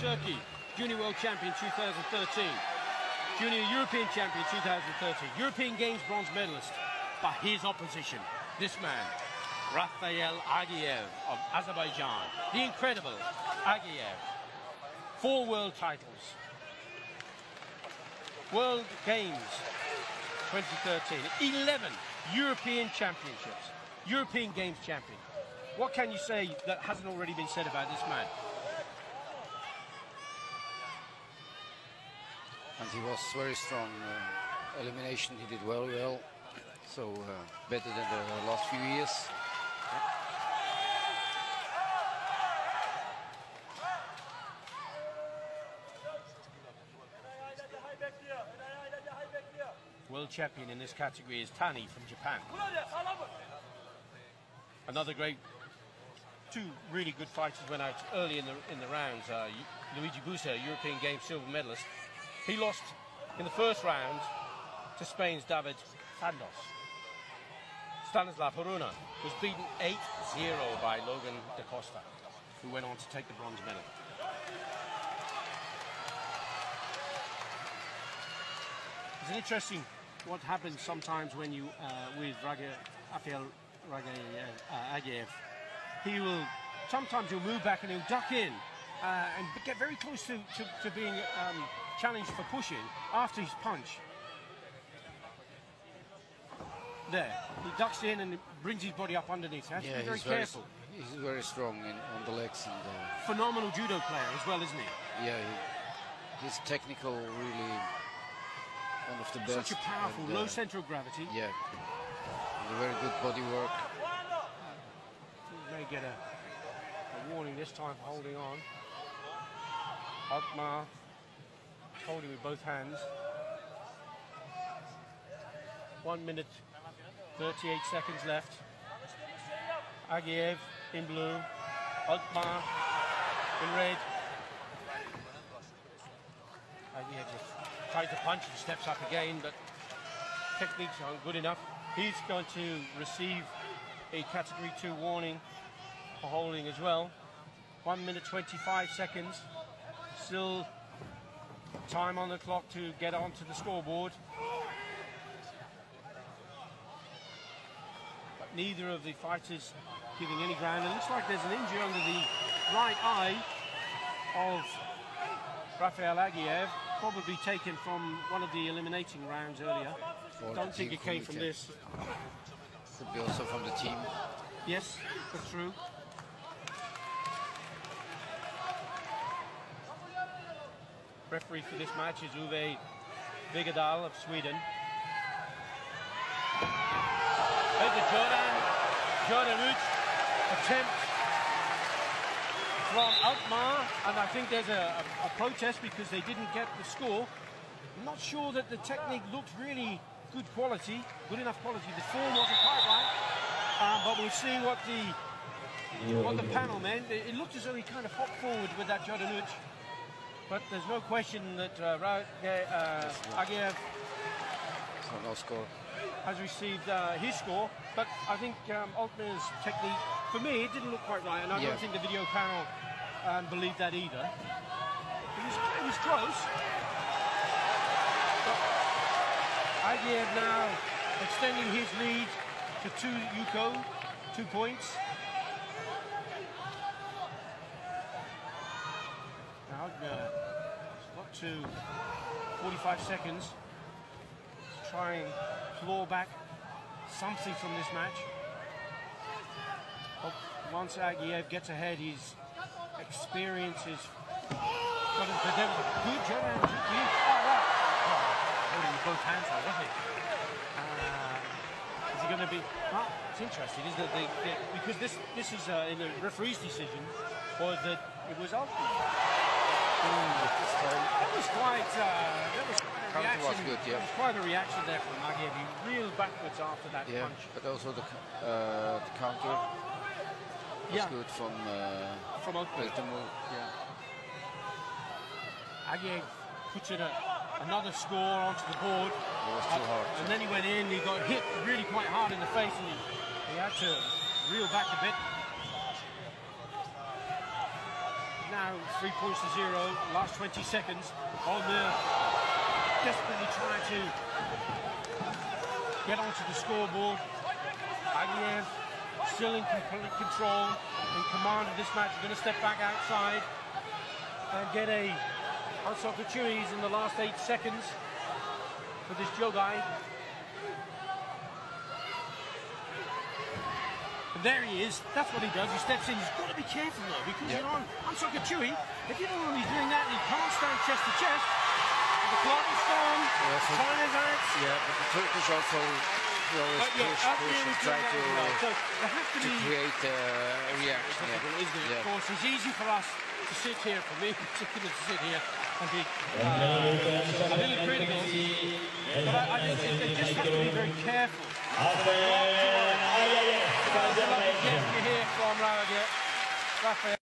Turkey, Junior World Champion 2013, Junior European Champion 2013, European Games bronze medalist. By his opposition, this man, Rafael Aghayev of Azerbaijan, the incredible Aghayev. Four world titles. World Games 2013, 11 European Championships, European Games champion. What can you say that hasn't already been said about this man? And he was very strong. Uh, elimination, he did well, well. So uh, better than the last few years. World champion in this category is Tani from Japan. Another great, two really good fighters went out early in the in the rounds. Uh, Luigi Busa, European Games silver medalist, he lost in the first round to Spain's David Fandos. Stanislav Horuna was beaten 8-0 by Logan Da Costa, who went on to take the bronze medal. It's interesting what happens sometimes when you uh, with Raga, Rafael uh, Aghayev. He will sometimes he'll move back and he'll duck in uh, and get very close to, to, to being um, challenged for pushing after his punch. There, he ducks in and brings his body up underneath. He has yeah, to be very he's very, careful. he's very strong in, on the legs and. Uh, Phenomenal judo player as well, isn't he? Yeah, he, he's technical, really one of the best. Such a powerful, and, uh, low center of gravity. Yeah, and a very good body work. He may get a, a warning this time for holding on. Eltemur holding with both hands. One minute, 38 seconds left. Aghayev in blue, Eltemur in red. Aghayev tries to punch and steps up again, but techniques aren't good enough. He's going to receive a category 2 warning for holding as well. 1 minute 25 seconds. Still time on the clock to get onto the scoreboard. But neither of the fighters giving any ground. It looks like there's an injury under the right eye of Rafael Aghayev, probably taken from one of the eliminating rounds earlier. Or Don't think it came from this. Could be also from the team. Yes, that's true. Referee for this match is Uwe Vigadal of Sweden. There's a jodan, jodan Uch attempt from Eltemur, and I think there's a, a, a protest because they didn't get the score. I'm not sure that the technique looked really good quality, good enough quality. The form wasn't quite right, um, but we'll see what the what the panel meant. It, looked as though he kind of hopped forward with that jodan Uch. But there's no question that uh, Ra- uh, Aghayev no score. has received uh, his score. But I think um, Eltemur's technique, for me, it didn't look quite right, and I Yeah. don't think the video panel um, believed that either. It was, it was close. But Aghayev now extending his lead to two Yuko, two points. Uh, got to 45 seconds to try and claw back something from this match. But once Aghayev gets ahead, his experience is got them. Good job, oh. Oh, holding both hands there, wasn't he? Uh, is going to be? Well, it's interesting, isn't it? The, the, because this this is uh, in the referee's decision was that it was ultimate. That was quite. Uh, that was quite reaction. good, yeah. There was quite a reaction there from Aghayev. He reeled backwards after that Yeah, punch. but also the, uh, the counter was Yeah. good from uh, From Oakwood. Yeah. Aghayev puts in a, another score onto the board. It was too hard. And then he went in, he got hit really quite hard in the face, and he, he had to reel back a bit. Now now three points to zero, last 20 seconds. Eltemur desperately trying to get onto the scoreboard. Aghayev still in complete control, in command of this match. Going to step back outside and get a Ansok Chuis in the last eight seconds for this Jogai. And there he is. That's what he does. He steps in. He's got to be careful though, because Yeah. you know, on Chui, if you don't know he's doing that, he can't stand chest to chest. The clock is gone. Yeah, so- Time is out. Yeah, but the Turkish also will yeah, push, push and try to, well. So to to create uh, a reaction. difficult, isn't it? Yeah. Of course, it's easy for us to sit here, for me in particular, to sit here and be uh, a little critical. But I, I think they just have to be very careful. Rafael.